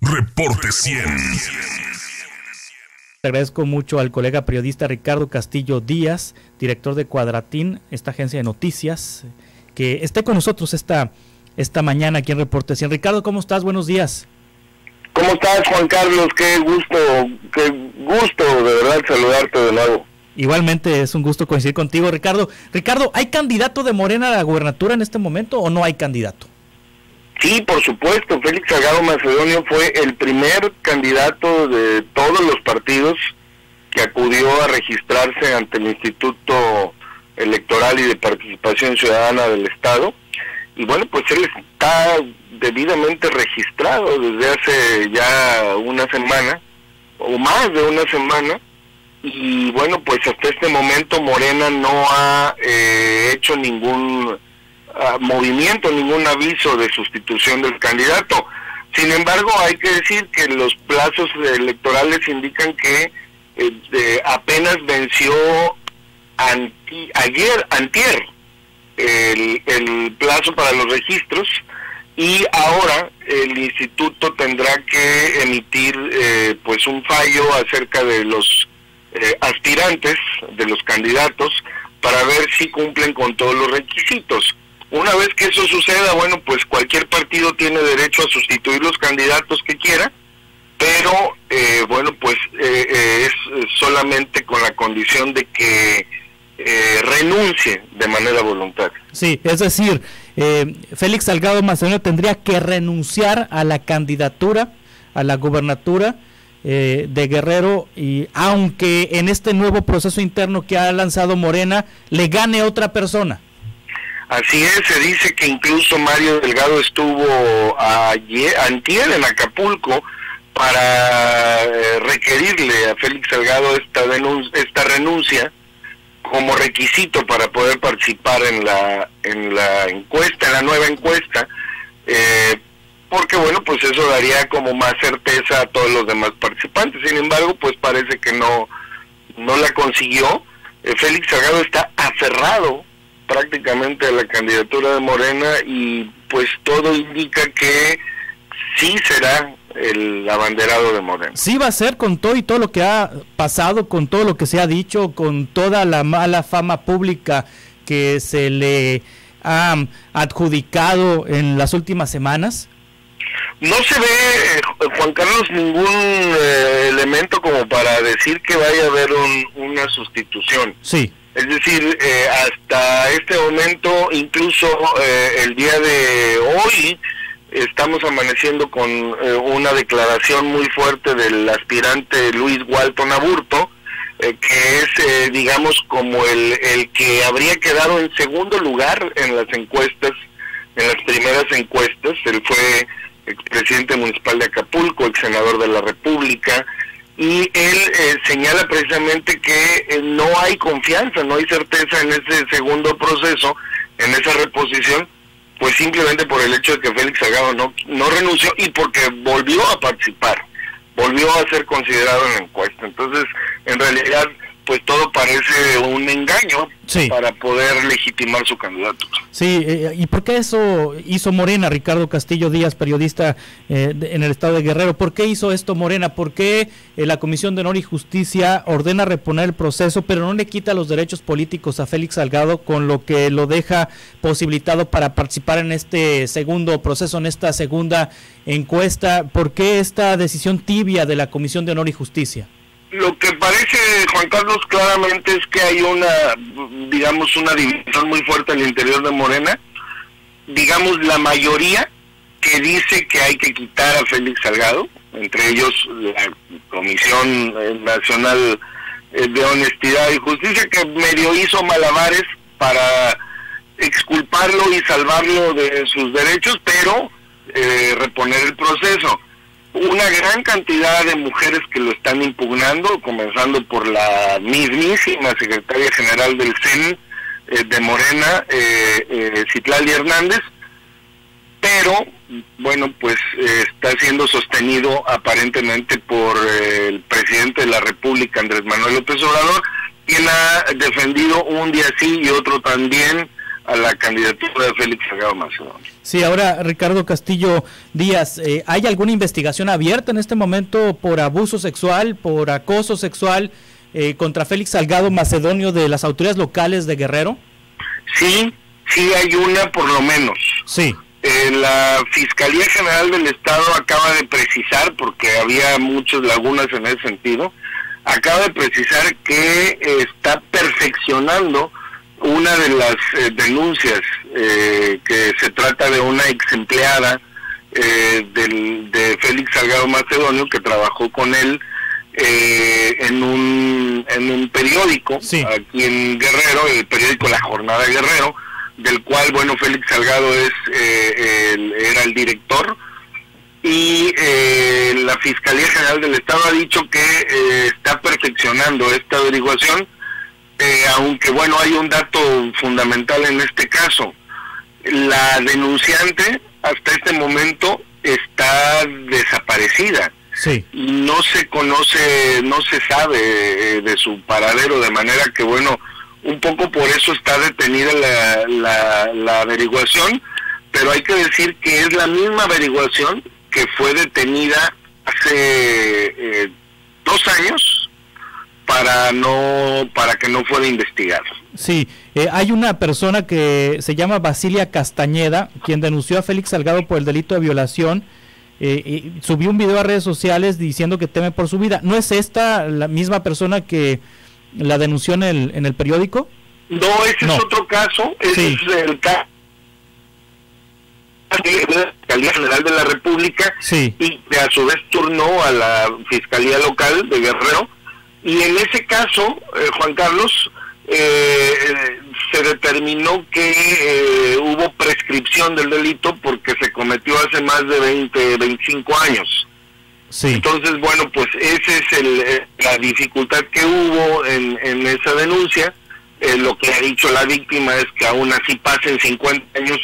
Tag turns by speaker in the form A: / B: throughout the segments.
A: Reporte 100.
B: Agradezco mucho al colega periodista Ricardo Castillo Díaz, director de Cuadratín, esta agencia de noticias, que esté con nosotros esta, esta mañana aquí en Reporte 100. Ricardo, ¿cómo estás? Buenos días.
C: ¿Cómo estás, Juan Carlos? Qué gusto, qué gusto de verdad saludarte de nuevo.
B: Igualmente es un gusto coincidir contigo, Ricardo. Ricardo, ¿hay candidato de Morena a la gubernatura en este momento o no hay candidato?
C: Sí, por supuesto. Félix Salgado Macedonio fue el primer candidato de todos los partidos que acudió a registrarse ante el Instituto Electoral y de Participación Ciudadana del Estado. Y bueno, pues él está debidamente registrado desde hace ya una semana, o más de una semana. Y bueno, pues hasta este momento Morena no ha eh, hecho ningún movimiento, ningún aviso de sustitución del candidato. Sin embargo, hay que decir que los plazos electorales indican que eh, apenas venció ayer, antier, el, el plazo para los registros y ahora el instituto tendrá que emitir eh, pues un fallo acerca de los eh, aspirantes, de los candidatos, para ver si cumplen con todos los requisitos. Una vez que eso suceda, bueno, pues cualquier partido tiene derecho a sustituir los candidatos que quiera, pero eh, bueno, pues eh, eh, es solamente con la condición de que renuncie de manera voluntaria.
B: Sí, es decir, Félix Salgado Macedonio tendría que renunciar a la candidatura, a la gubernatura de Guerrero, y aunque en este nuevo proceso interno que ha lanzado Morena le gane otra persona.
C: Así es, se dice que incluso Mario Delgado estuvo ayer, antier en Acapulco para eh, requerirle a Félix Delgado esta, esta renuncia como requisito para poder participar en la en la encuesta, en la nueva encuesta, eh, porque bueno, pues eso daría como más certeza a todos los demás participantes. Sin embargo, pues parece que no no la consiguió. Eh, Félix Salgado está aferrado prácticamente a la candidatura de Morena y pues todo indica que sí será el abanderado de Morena.
B: Sí va a ser con todo y todo lo que ha pasado, con todo lo que se ha dicho, con toda la mala fama pública que se le ha adjudicado en las últimas semanas.
C: No se ve, eh, Juan Carlos, ningún eh, elemento como para decir que vaya a haber una sustitución.
B: Sí.
C: Es decir, eh, hasta este momento, incluso eh, el día de hoy, estamos amaneciendo con eh, una declaración muy fuerte del aspirante Luis Walton Aburto, que es, digamos, como el, el que habría quedado en segundo lugar en las encuestas, en las primeras encuestas. Él fue expresidente municipal de Acapulco, ex senador de la República, y él eh, señala precisamente que eh, no hay confianza, no hay certeza en ese segundo proceso, en esa reposición, pues simplemente por el hecho de que Félix Salgado no, no renunció y porque volvió a participar, volvió a ser considerado en la encuesta. Entonces, en realidad, pues todo parece un engaño para poder legitimar su candidato.
B: Sí, eh, ¿y por qué eso hizo Morena, Ricardo Castillo Díaz, periodista eh, en el estado de Guerrero? ¿Por qué hizo esto Morena? ¿Por qué eh, la Comisión de Honor y Justicia ordena reponer el proceso, pero no le quita los derechos políticos a Félix Salgado, con lo que lo deja posibilitado para participar en este segundo proceso, en esta segunda encuesta? ¿Por qué esta decisión tibia de la Comisión de Honor y Justicia?
C: Lo que parece, Juan Carlos, claramente es que hay una, digamos, una división muy fuerte al interior de Morena. Digamos, la mayoría que dice que hay que quitar a Félix Salgado, entre ellos la Comisión eh, Nacional eh, de Honestidad y Justicia, que medio hizo malabares para exculparlo y salvarlo de sus derechos, pero eh, reponer el proceso una gran cantidad de mujeres que lo están impugnando, comenzando por la mismísima secretaria general del CEN eh, de Morena, eh, eh, Hernández, pero bueno, pues eh, está siendo sostenido aparentemente por el presidente de la República, Andrés Manuel López Obrador, quien ha defendido un día sí y otro también a la candidatura de Félix Salgado Macedonio.
B: Sí, ahora Ricardo Castillo Díaz, eh, ¿hay alguna investigación abierta en este momento por abuso sexual, por acoso sexual eh, contra Félix Salgado Macedonio de las autoridades locales de Guerrero?
C: Sí, sí hay una por lo menos.
B: Sí.
C: Eh, la Fiscalía General del Estado acaba de precisar, porque había muchas lagunas en ese sentido, acaba de precisar que está perfeccionando una de las eh, denuncias eh, que se trata de una ex empleada eh, del, de Félix Salgado Macedonio que trabajó con él en un en un periódico aquí en Guerrero el periódico La Jornada de Guerrero del cual bueno Félix Salgado es era el director y la Fiscalía General del Estado ha dicho que está perfeccionando esta averiguación eh, aunque bueno, hay un dato fundamental en este caso. La denunciante hasta este momento está desaparecida.
B: Sí.
C: No se conoce, no se sabe eh, de su paradero, de manera que bueno, un poco por eso está detenida la, la, averiguación, pero hay que decir que es la misma averiguación que fue detenida hace eh, dos años para no para que no fuera investigado.
B: Sí, eh, hay una persona que se llama Basilia Castañeda, quien denunció a Félix Salgado por el delito de violación. Eh, y subió un video a redes sociales diciendo que teme por su vida. ¿No es esta la misma persona que la denunció en el, en el periódico?
C: No, ese es otro caso. Ese es el caso de la Fiscalía General de la República
B: sí.
C: y a su vez turnó a la Fiscalía Local de Guerrero y en ese caso, eh, Juan Carlos, eh, se determinó que eh, hubo prescripción del delito porque se cometió hace más de 20, 25 años.
B: Sí.
C: Entonces, bueno, pues esa es el, la dificultad que hubo en, en esa denuncia. lo que ha dicho la víctima es que aún así pasen 50 años,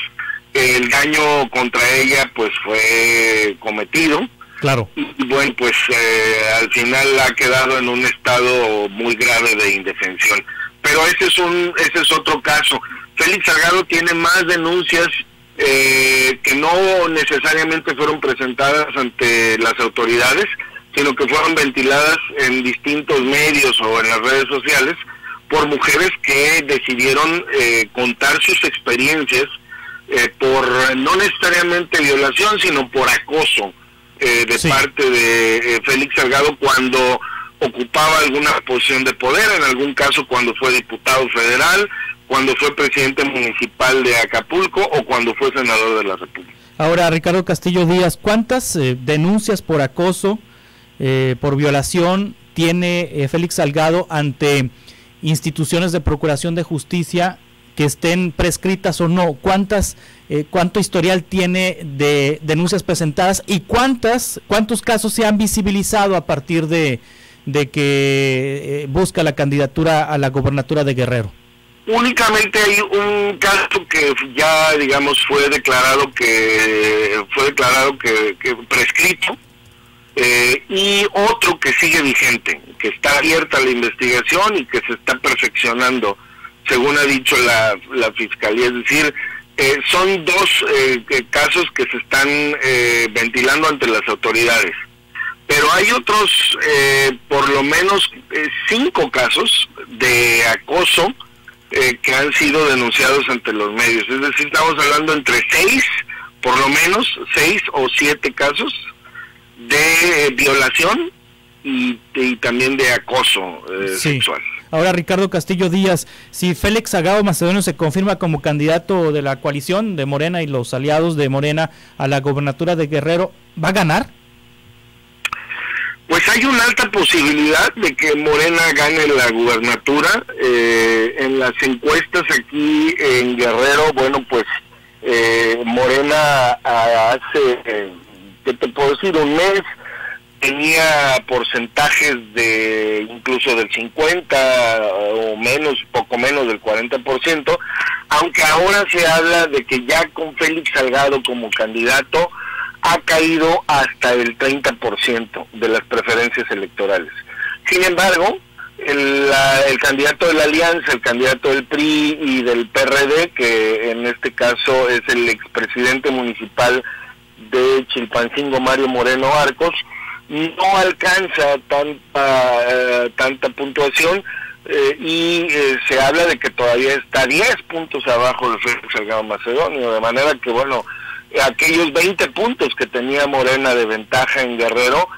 C: el daño contra ella pues fue cometido
B: Claro.
C: Bueno, pues eh, al final ha quedado en un estado muy grave de indefensión. Pero ese es un ese es otro caso. Félix Salgado tiene más denuncias eh, que no necesariamente fueron presentadas ante las autoridades, sino que fueron ventiladas en distintos medios o en las redes sociales por mujeres que decidieron eh, contar sus experiencias por no necesariamente violación, sino por acoso eh, de parte de eh, Félix Salgado cuando ocupaba alguna posición de poder, en algún caso cuando fue diputado federal, cuando fue presidente municipal de Acapulco o cuando fue senador de la República.
B: Ahora, Ricardo Castillo Díaz, ¿cuántas eh, denuncias por acoso, por violación tiene Félix Salgado ante instituciones de procuración de justicia que estén prescritas o no, cuántas, eh, cuánto historial tiene de denuncias presentadas y cuántas, cuántos casos se han visibilizado a partir de, de que eh, busca la candidatura a la gobernatura de Guerrero.
C: Únicamente hay un caso que ya, digamos, fue declarado que fue declarado que, prescrito eh, y otro que sigue vigente, que está abierta la investigación y que se está perfeccionando según ha dicho la, la Fiscalía. Es decir, eh, son dos eh, casos que se están eh, ventilando ante las autoridades. Pero hay otros, por lo menos cinco casos de acoso que han sido denunciados ante los medios. Es decir, estamos hablando entre seis, por lo menos seis o siete casos de violación y, también de acoso sexual.
B: Ahora, Ricardo Castillo Díaz, si Félix Sagado Macedonio se confirma como candidato de la coalición de Morena y los aliados de Morena a la gobernatura de Guerrero, ¿va a ganar?
C: Pues hay una alta posibilidad de que Morena gane la gubernatura. Eh, en las encuestas aquí en Guerrero, bueno, pues eh, Morena hace, eh, ¿qué te puedo decir? Un mes tenía porcentajes de incluso del 50 o menos, poco menos del 40%, aunque ahora se habla de que ya con Félix Salgado como candidato ha caído hasta el 30% de las preferencias electorales. Sin embargo, el, el, candidato de la Alianza, el candidato del PRI y del PRD, que en este caso es el expresidente municipal de Chilpancingo, Mario Moreno Arcos, no alcanza tanta, eh, tanta puntuación eh, y eh, se habla de que todavía está 10 puntos abajo de Félix Salgado Macedonio, de manera que, bueno, aquellos 20 puntos que tenía Morena de ventaja en Guerrero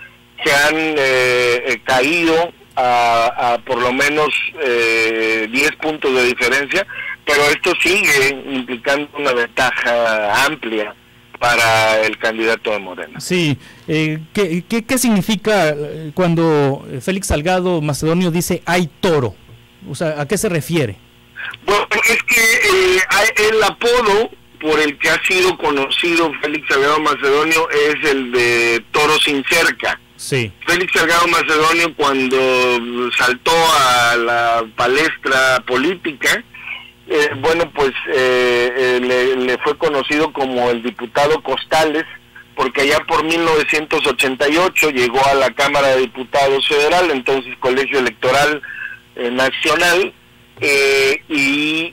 C: se han caído a, por lo menos eh, 10 puntos de diferencia, pero esto sigue implicando una ventaja amplia para el candidato de Morena.
B: Sí, eh, ¿qué, qué, significa eh, cuando Félix Salgado Macedonio dice hay toro? O sea, ¿a qué se refiere?
C: Bueno, es que eh, el apodo por el que ha sido conocido Félix Salgado Macedonio es el de toro sin cerca.
B: Sí.
C: Félix Salgado Macedonio cuando saltó a la palestra política, eh, bueno, pues eh, eh, le, fue conocido como el diputado Costales, porque allá por 1988 llegó a la Cámara de Diputados Federal, entonces Colegio Electoral Nacional, y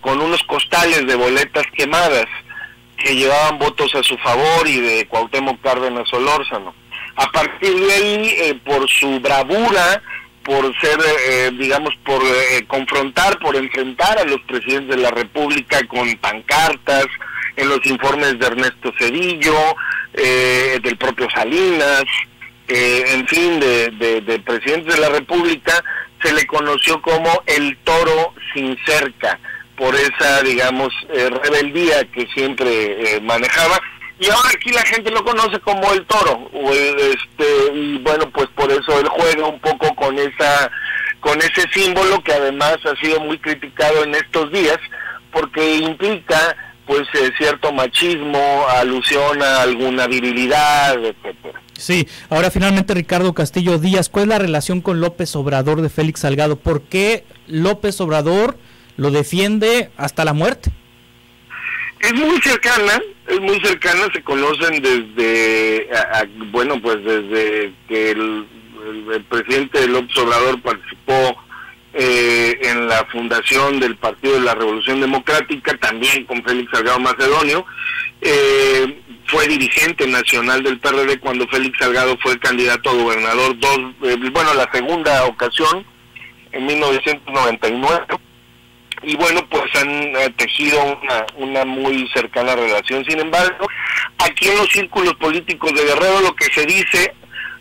C: con unos costales de boletas quemadas que llevaban votos a su favor y de Cuauhtémoc Cárdenas Solórzano. A partir de ahí, por su bravura, por ser, eh, digamos, por eh, confrontar, por enfrentar a los presidentes de la República con pancartas, en los informes de Ernesto Cedillo, eh, del propio Salinas, en fin, de, de, presidentes de la República, se le conoció como el toro sin cerca, por esa, digamos, rebeldía que siempre manejaba y ahora aquí la gente lo conoce como el toro este y bueno pues por eso él juega un poco con esa con ese símbolo que además ha sido muy criticado en estos días porque implica pues eh, cierto machismo, alusión a alguna virilidad, etcétera.
B: Sí, ahora finalmente Ricardo Castillo Díaz, ¿cuál es la relación con López Obrador de Félix Salgado? ¿Por qué López Obrador lo defiende hasta la muerte?
C: Es muy cercana, es muy cercana, se conocen desde, bueno, pues desde que el, presidente López Obrador participó eh, en la fundación del Partido de la Revolución Democrática, también con Félix Salgado Macedonio. Eh, fue dirigente nacional del PRD cuando Félix Salgado fue candidato a gobernador, dos, eh, bueno, la segunda ocasión, en 1999 y bueno, pues han tejido una, una muy cercana relación. Sin embargo, aquí en los círculos políticos de Guerrero lo que se dice,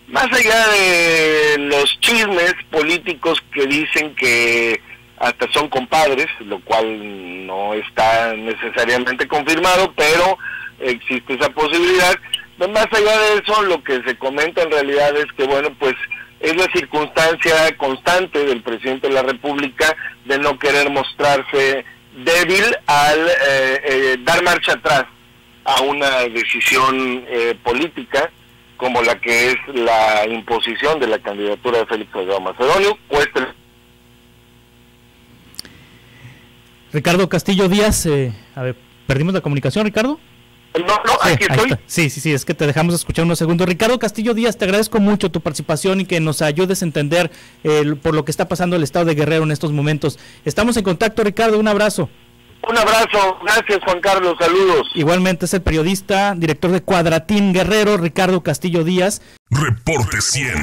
C: más allá de los chismes políticos que dicen que hasta son compadres, lo cual no está necesariamente confirmado, pero existe esa posibilidad. Más allá de eso, lo que se comenta en realidad es que, bueno, pues es la circunstancia constante del presidente de la República de no querer mostrarse débil al eh, eh, dar marcha atrás a una decisión eh, política como la que es la imposición de la candidatura de Félix Salgado Macedonio.
B: Ricardo Castillo Díaz, a ver, ¿perdimos la comunicación, Ricardo?
C: No, no, aquí estoy.
B: Sí, sí, sí, es que te dejamos escuchar unos segundos. Ricardo Castillo Díaz, te agradezco mucho tu participación y que nos ayudes a entender por lo que está pasando el estado de Guerrero en estos momentos. Estamos en contacto, Ricardo, un abrazo.
C: Un abrazo, gracias Juan Carlos, saludos.
B: Igualmente es el periodista, director de Cuadratín Guerrero, Ricardo Castillo Díaz.
A: Reporte 100.